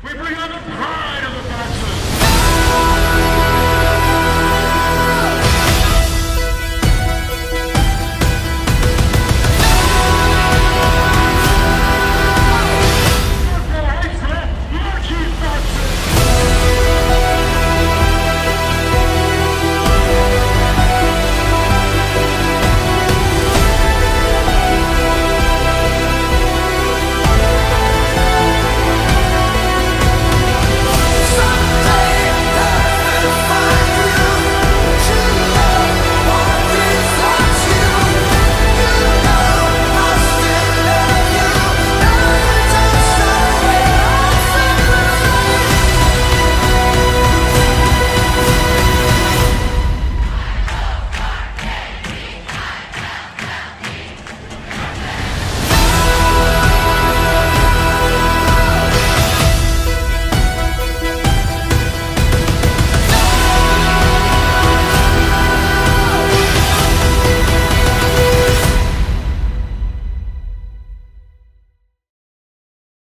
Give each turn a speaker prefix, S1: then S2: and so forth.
S1: We bring on the pride